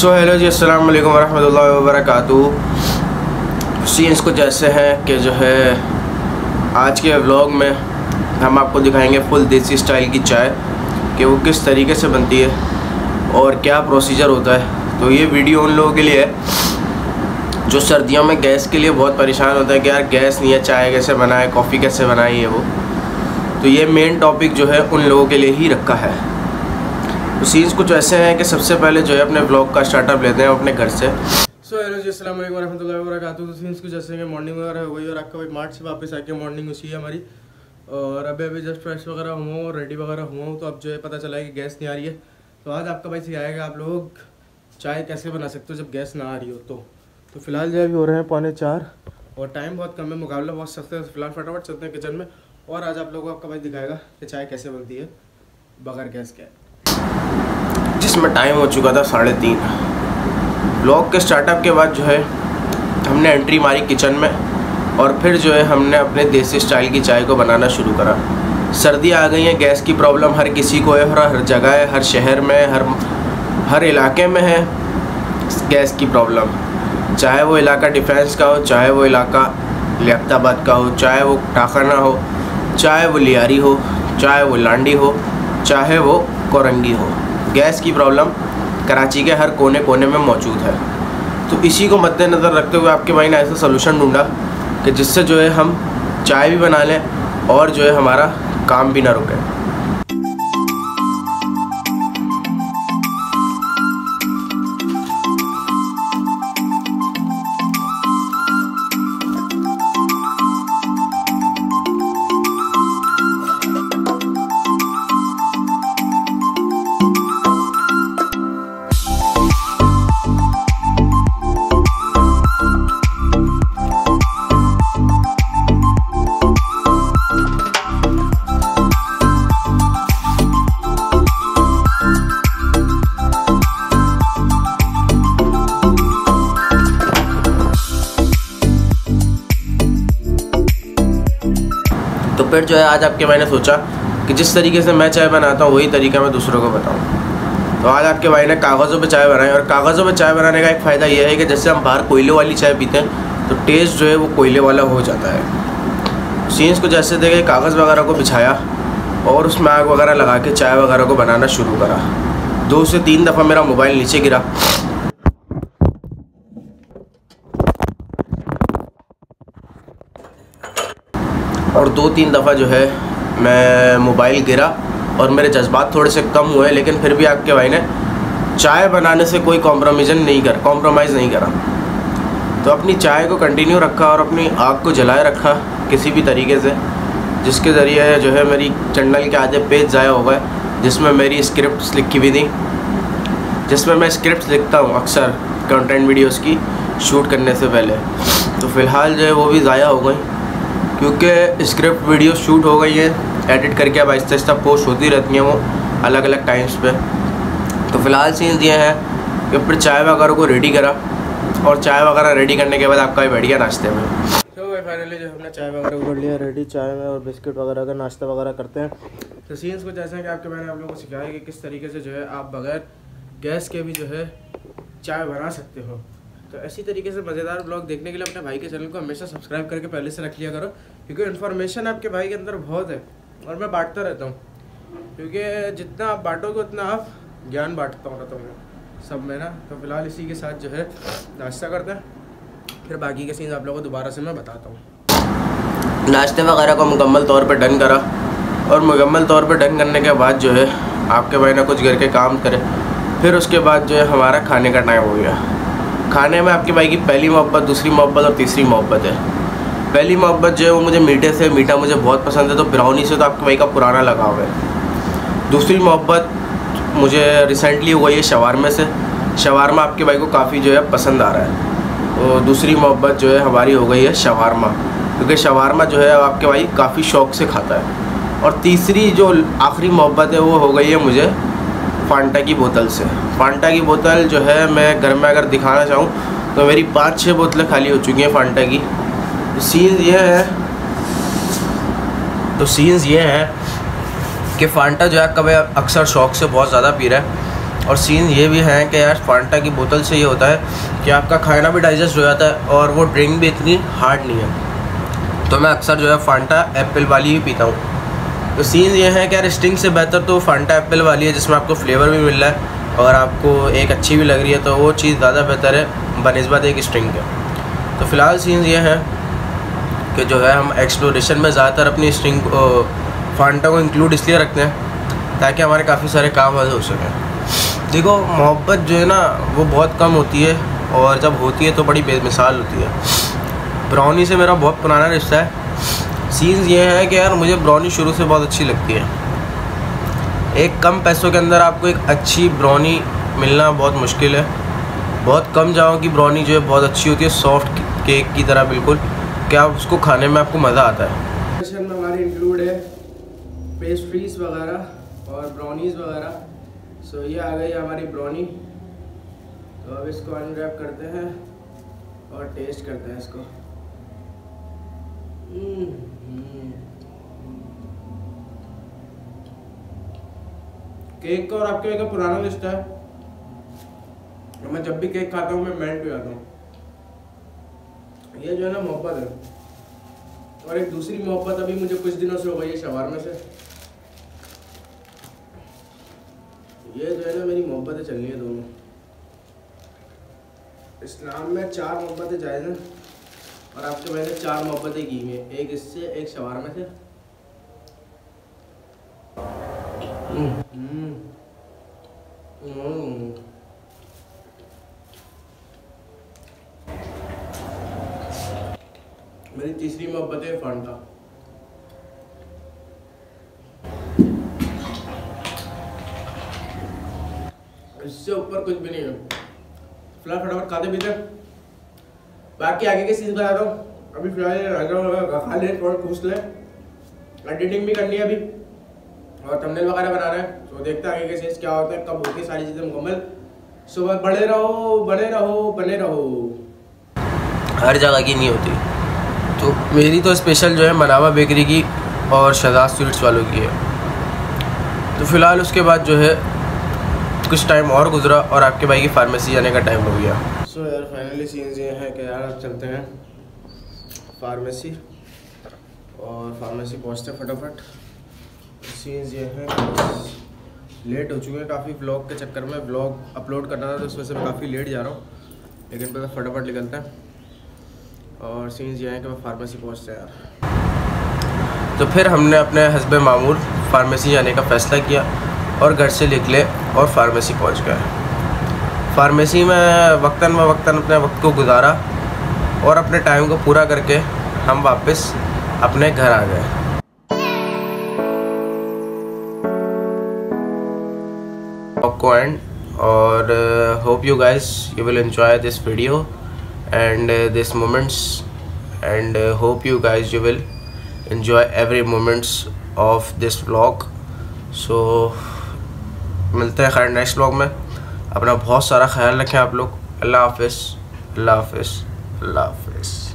So hello जी, अस्सलाम वालेकुम वरहमतुल्लाहि वबरकातुहू। सीन्स कुछ ऐसे हैं कि जो है, आज के व्लॉग में हम आपको दिखाएँगे फुल देसी स्टाइल की चाय, कि वो किस तरीके से बनती है और क्या प्रोसीजर होता है। तो ये वीडियो उन लोगों के लिए है, जो सर्दियों में गैस के लिए बहुत परेशान होता है कि यार गैस नहीं है, चाय कैसे बनाए, कॉफ़ी कैसे बनाए, ये वो। तो ये मेन टॉपिक जो है उन लोगों के लिए ही रखा है। तो सीन्स कुछ ऐसे हैं कि सबसे पहले जो है अपने ब्लॉग का स्टार्टअप लेते हैं अपने घर से। सो हेलो जी असल वरहमतुल्लाहि वबरकातुहू तो सीन्स कुछ ऐसे हैं मॉर्निंग वगैरह हो गई और आपका भाई मार्च से वापस आके मॉर्निंग उसी है हमारी। और अभी अभी जस्ट फ्रेश वगैरह हुआ हूँ रेडी वगैरह हुआ हूँ तो अब जो है पता चला है कि गैस नहीं आ रही है। तो आज आपका भाई सिखाएगा आप लोग, चाय कैसे बना सकते हो जब गैस ना आ रही हो तो। तो फ़िलहाल जो अभी हो रहे हैं पौने चार, और टाइम बहुत कम है, मुकाबला बहुत सस्ते है फ़िलहाल फटाफट चलते हैं किचन में। और आज आप लोगों को आपका भाई दिखाएगा कि चाय कैसे बनती है, बगैर गैस के। जिसमें टाइम हो चुका था साढ़े तीन। ब्लॉग के स्टार्टअप के बाद जो है, हमने एंट्री मारी किचन में और फिर जो है हमने अपने देसी स्टाइल की चाय को बनाना शुरू करा। सर्दी आ गई है, गैस की प्रॉब्लम हर किसी को है और हर जगह है, हर शहर में हर हर इलाके में है, गैस की प्रॉब्लम चाहे वो इलाका डिफेंस का हो, चाहे वो इलाका लियाताबाद का हो, चाहे वो टाखाना हो, चाहे वो लियारी हो, चाहे वो लांडी हो, चाहे वो कोरंगी हो। गैस की प्रॉब्लम कराची के हर कोने कोने में मौजूद है। तो इसी को मद्देनज़र रखते हुए आपके भाई ने ऐसा सोलूशन ढूंढा कि जिससे जो है हम चाय भी बना लें और जो है हमारा काम भी ना रुके। फिर जो है आज आपके मैंने सोचा कि जिस तरीके से मैं चाय बनाता हूँ, वही तरीका मैं दूसरों को बताऊँ। तो आज आपके भाई ने कागज़ों पे चाय बनाई और कागज़ों पे चाय बनाने का एक फ़ायदा यह है कि जैसे हम बाहर कोयले वाली चाय पीते हैं तो टेस्ट जो है वो कोयले वाला हो जाता है। सीन्स को जैसे देखे, कागज़ वगैरह को बिछाया और उसमें आग वगैरह लगा के चाय वगैरह को बनाना शुरू करा। दो से तीन दफ़ा मेरा मोबाइल नीचे गिरा। और दो तीन दफ़ा जो है मैं मोबाइल गिरा और मेरे जज्बात थोड़े से कम हुए, लेकिन फिर भी आपके भाई ने चाय बनाने से कोई कॉम्प्रोमिज़न नहीं कर कॉम्प्रोमाइज़ नहीं करा। तो अपनी चाय को कंटिन्यू रखा और अपनी आग को जलाए रखा किसी भी तरीके से, जिसके ज़रिए जो है मेरी चैनल के आधे पेज ज़ाया हो गए जिसमें मेरी स्क्रिप्ट लिखी हुई थी, जिसमें मैं स्क्रिप्ट लिखता हूँ अक्सर कंटेंट वीडियोस की शूट करने से पहले। तो फ़िलहाल जो है वो भी ज़ाया हो गई। क्योंकि स्क्रिप्ट वीडियो शूट हो गई है एडिट करके अब आहिस्ता आहिस्ता पोस्ट होती रहती हैं वो अलग अलग टाइम्स पे। तो फ़िलहाल सीन्स ये हैं कि फिर चाय वगैरह को रेडी करा और चाय वगैरह रेडी करने के बाद आपका बैठ गया नाश्ते में। तो भाई फाइनली जो हमने चाय वगैरह कर लिया रेडी चाय में और बिस्किट वगैरह का नाश्ता वगैरह करते हैं तो सीन्स ऐसे हैं कि आपके मैंने आप लोगों को सिखाया कि किस तरीके से जो है आप बगैर गैस के भी जो है चाय बना सकते हो। तो ऐसी तरीके से मज़ेदार ब्लॉग देखने के लिए अपने भाई के चैनल को हमेशा सब्सक्राइब करके पहले से रख लिया करो, क्योंकि इन्फॉर्मेशन आपके भाई के अंदर बहुत है और मैं बांटता रहता हूँ। क्योंकि जितना आप बांटोगे, उतना आप ज्ञान बांटता रहता हूँ सब में ना तो फ़िलहाल इसी के साथ जो है नाश्ता करते हैं। फिर बाकी के सीन आप लोगों को दोबारा से मैं बताता हूँ। नाश्ते वगैरह को मुकम्मल तौर पर डन करा और मुकम्मल तौर पर डन करने के बाद जो है आपके भाई ना कुछ घर के काम करे। फिर उसके बाद जो है हमारा खाने का टाइम हो गया। खाने में आपके भाई की पहली मोहब्बत, दूसरी मोहब्बत और तीसरी मोहब्बत है। पहली मोहब्बत जो है वो मुझे मीठे से, मीठा मुझे बहुत पसंद है तो ब्राउनी से तो आपके भाई का पुराना लगाव है। दूसरी मोहब्बत मुझे रिसेंटली हुआ ये शवारमे से। शवारमा आपके भाई को काफ़ी जो है पसंद आ रहा है। तो दूसरी मोहब्बत जो है हमारी हो गई है शवारमा क्योंकि शवारमा जो है आपके भाई काफ़ी शौक से खाता है। और तीसरी जो आखिरी मोहब्बत है वो हो गई है मुझे फांटा की बोतल से। फांटा की बोतल जो है मैं घर में अगर दिखाना चाहूँ तो मेरी पाँच छः बोतलें खाली हो चुकी हैं फांटा की। तो सीन्स ये है। तो सीन्स ये हैं कि फांटा जो है कभी अक्सर शौक से बहुत ज़्यादा पी रहा है। और सीन ये भी है कि यार फांटा की बोतल से ये होता है कि आपका खाना भी डाइजेस्ट हो जाता है और वो ड्रिंक भी इतनी हार्ड नहीं है। तो मैं अक्सर जो है फांटा एप्पल वाली ही पीता हूँ। तो सीन ये है कि यार स्टिंग से बेहतर तो फांटा एप्पल वाली है जिसमें आपको फ्लेवर भी मिल रहा है। और आपको एक अच्छी भी लग रही है तो वो चीज़ ज़्यादा बेहतर है, बनस्बत एक स्ट्रिंग के तो फ़िलहाल सीन ये है कि जो है, हम एक्सप्लोरेशन में ज़्यादातर अपनी स्ट्रिंग फांटा को इंक्लूड इसलिए रखते हैं, ताकि हमारे काफ़ी सारे काम हो सकें। देखो, मोहब्बत जो है ना, वो बहुत कम होती है, और जब होती है तो बड़ी बेमिसाल होती है। ब्राउनी से मेरा बहुत पुराना रिश्ता है। सीन्स ये है कि यार, मुझे ब्राउनी शुरू से बहुत अच्छी लगती है। एक कम पैसों के अंदर आपको एक अच्छी ब्राउनी मिलना बहुत मुश्किल है। बहुत कम जगहों की ब्राउनी जो है बहुत अच्छी होती है सॉफ्ट केक की तरह बिल्कुल। क्या उसको खाने में आपको मज़ा आता है? हमारी इंक्लूड है पेस्ट्रीज वगैरह और ब्राउनीज़ वगैरह। सो ये आ गई हमारी ब्राउनी तो अब इसको अनरैप करते हैं और टेस्ट करते हैं इसको। केक का और आपके का पुराना लिस्ट है। तो मैं जब भी केक खाता हूँ, मैं मैंट पे आता हूँ। ये जो है ना मोहब्बत है। और एक दूसरी मोहब्बत अभी मुझे कुछ दिनों से हो गई है शवार में से। ये जो है ना मेरी मोहब्बतें चल रही है दोनों। इस्लाम में चार मोहब्बतें जायज़ हैं। और आपके मैंने चार मोहब्बतें की हुई हैं। एक इससे, एक शवार में से। मेरी तीसरी मोहब्बत है फांटा इससे ऊपर कुछ भी नहीं है। फ़िलहाल फटाफट खाते पीते बाकी आगे के सीन बता रहा हूँ। अभी फ़िलहाल खा ले थोड़ा पूछ ले एडिटिंग भी करनी है अभी। और थंबनेल वगैरह बनाना है। तो देखते हैं आगे के सीन्स क्या होते हैं। कब होती है सारी चीज़ें मुकम्मल? सुबह बड़े रहो बने रहो बने रहो। हर जगह की नहीं होती। तो मेरी तो स्पेशल जो है मनावा बेकरी की और शहजाद स्वीट्स वालों की है। तो फ़िलहाल उसके बाद जो है कुछ टाइम और गुजरा और आपके भाई की फार्मेसी जाने का टाइम हो गया। सो so, यार फाइनली सीन्स ये हैं कि यार अब चलते हैं फार्मेसी और फार्मेसी पहुँचते फटाफट। सीन्स ये हैं लेट हो चुके हैं काफ़ी ब्लॉग के चक्कर में। ब्लॉग अपलोड करना था तो उस वजह से मैं काफ़ी लेट जा रहा हूँ। लेकिन पता फटाफट निकलता है। और सीन्स ये हैं कि मैं फार्मेसी पहुँचते यार। तो फिर हमने अपने हसब मामूल फार्मेसी जाने का फ़ैसला किया और घर से निकले और फार्मेसी पहुँच गए। फार्मेसी में वक्ता व वक्ता अपने वक्त को गुजारा और अपने टाइम को पूरा करके हम वापस अपने घर आ गए। एंड और hope you guys you will enjoy this video and this moments and hope you guys you will enjoy every moments of this vlog so मिलते हैं खैर नेक्स्ट ब्लॉग में. अपना बहुत सारा ख्याल रखें आप लोग. अल्लाह हाफिज़. अल्लाह हाफिज़. अल्लाह हाफिज़.